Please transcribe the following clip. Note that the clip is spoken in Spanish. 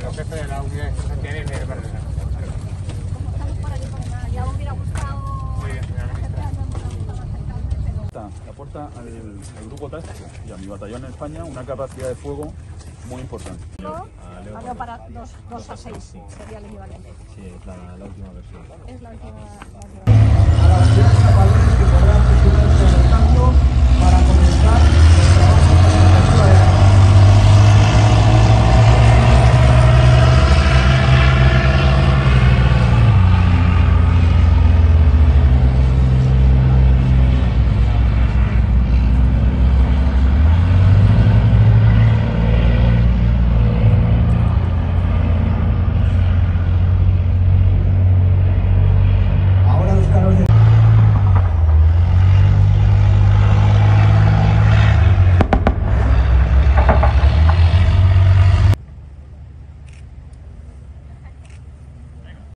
los jefes de la unidad de sociales de Barcelona. Estamos por aquí por nada. Ya hubiera gustado. Muy bien, señora ministra. Esta aporta al, al grupo TAC y a mi batallón en España una capacidad de fuego muy importante. Hablo ah, para 2 a 6, sería el equivalente. Sí, es la, la última versión. Es la última. la última.